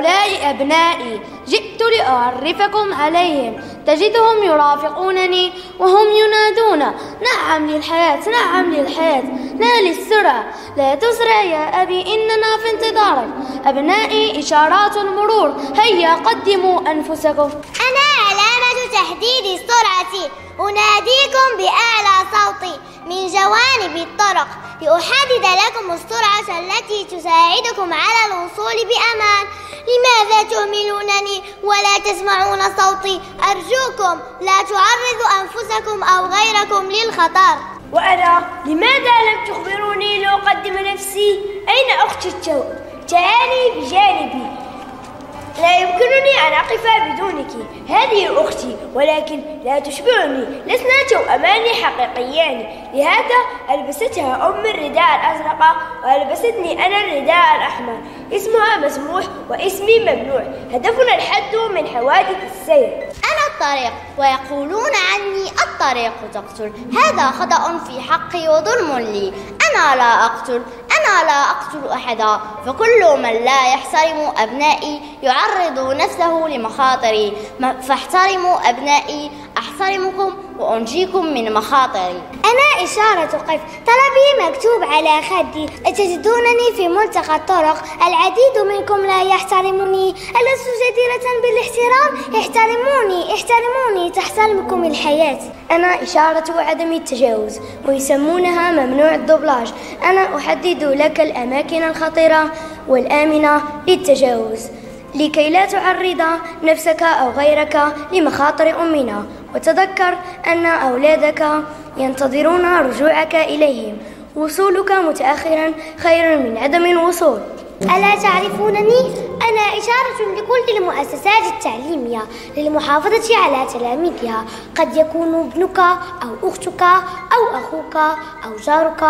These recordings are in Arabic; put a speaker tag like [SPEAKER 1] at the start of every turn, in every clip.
[SPEAKER 1] وهؤلاء أبنائي جئت لأعرفكم عليهم. تجدهم يرافقونني وهم ينادون. نعم للحياة نعم للحياة. لا للسرعة لا تسرع يا أبي إننا في انتظارك. أبنائي إشارات المرور. هيا قدموا أنفسكم.
[SPEAKER 2] أنا تحديد السرعة أناديكم بأعلى صوتي. من جوانب الطرق لأحدد لكم السرعة التي تساعدكم على الوصول بأمان. لماذا تهملونني ولا تسمعون صوتي؟ أرجوكم لا تعرضوا أنفسكم أو غيركم للخطر.
[SPEAKER 1] وأنا لماذا لم تخبروني لأقدم نفسي؟ أين أختي التو تعالي بجانبي لا يمكنني أن أقف بدونك. هذه أختي ولكن لا تشبهني لسنا توأمان حقيقيان. لهذا ألبستها أم الرداء الأزرق وألبستني أنا الرداء الأحمر. اسمها مسموح واسمي ممنوع. هدفنا الحد من حوادث السير.
[SPEAKER 2] أنا الطريق ويقولون عني الطريق تقتل هذا خطأ في حقي وظلم لي. أنا لا أقتل. أنا لا أقتل أحدا فكل من لا يحترم أبنائي يعرض نفسه لمخاطري فاحترموا أبنائي أحترمكم وأنجيكم من مخاطري. أنا إشارة قف طلبي مكتوب على خدي. تجدونني في ملتقى الطرق. العديد منكم لا يحترمني. ألست جديرة بالاحترام؟ احترموني. احترموني. تحترمكم الحياة.
[SPEAKER 1] أنا إشارة عدم التجاوز ويسمونها ممنوع الدبلاج. أنا أحدد لك الأماكن الخطرة والآمنة للتجاوز. لكي لا تعرض نفسك أو غيرك لمخاطر أمنا وتذكر أن أولادك ينتظرون رجوعك إليهم. وصولك متأخرا خير من عدم الوصول.
[SPEAKER 2] ألا تعرفونني؟ أنا إشارة لكل المؤسسات التعليمية للمحافظة على تلاميذها. قد يكون ابنك أو أختك أو أخوك أو جارك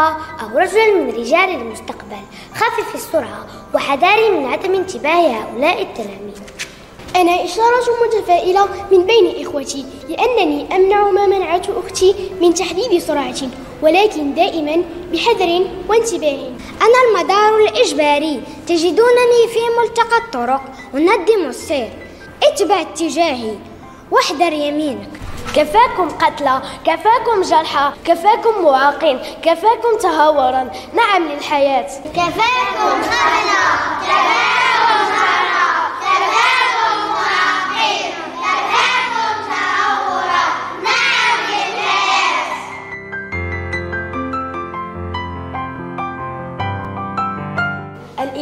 [SPEAKER 2] أو رجل من رجال المستقبل. خفف السرعة وحذاري من عدم انتباه هؤلاء التلاميذ.
[SPEAKER 3] أنا إشارة متفائلة من بين إخوتي لأنني أمنع ما منعت أختي من تحديد سرعة ولكن دائما بحذر وانتباه.
[SPEAKER 2] أنا المدار الإجباري تجدونني في ملتقى الطرق أنظم السير. اتبع اتجاهي. واحذر يمينك.
[SPEAKER 1] كفاكم قتلى كفاكم جرحى كفاكم معاقين كفاكم تهورا نعم للحياة.
[SPEAKER 2] كفاكم خبلا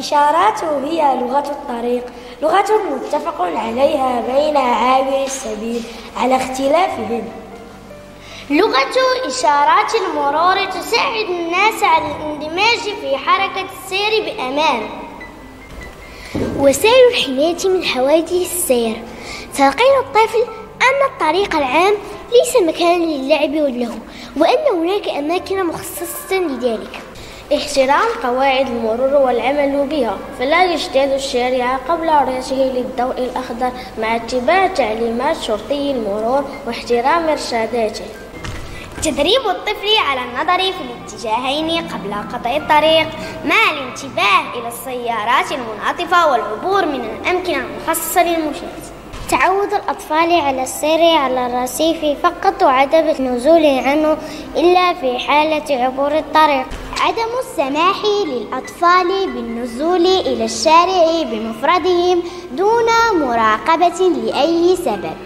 [SPEAKER 1] الإشارات هي لغة الطريق لغة متفق عليها بين عابر السبيل على اختلافهم.
[SPEAKER 2] لغة إشارات المرور تساعد الناس على الاندماج في حركة السير بأمان. وسائل الحماية من حوادث السير. تلقين الطفل أن الطريق العام ليس مكانا للعب واللهو وأن هناك أماكن مخصصة لذلك.
[SPEAKER 1] احترام قواعد المرور والعمل بها فلا يجتاز الشارع قبل رؤيته للضوء الأخضر مع اتباع تعليمات شرطي المرور واحترام إرشاداته.
[SPEAKER 2] تدريب الطفل على النظر في الاتجاهين قبل قطع الطريق مع الانتباه إلى السيارات المنعطفة والعبور من الأمكنة المخصصة للمشاة تعود الأطفال على السير على الرصيف فقط وعدم النزول عنه إلا في حالة عبور الطريق. عدم السماح للأطفال بالنزول إلى الشارع بمفردهم دون مراقبة لأي سبب.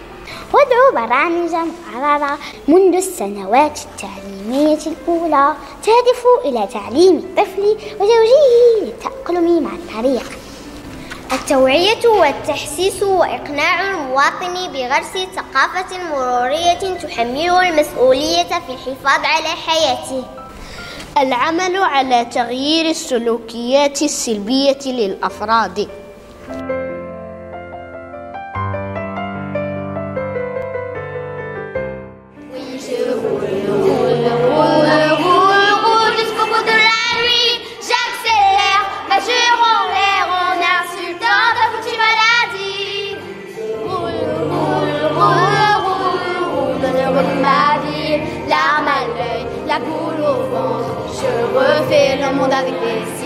[SPEAKER 2] وادعو برامج مقررة منذ السنوات التعليمية الأولى تهدف إلى تعليم الطفل وتوجيهه للتأقلم مع الطريق التوعية والتحسيس وإقناع المواطن بغرس ثقافة مرورية تحمله المسؤولية في الحفاظ على حياته.
[SPEAKER 4] العمل على تغيير السلوكيات السلبية للأفراد. mudar de pés.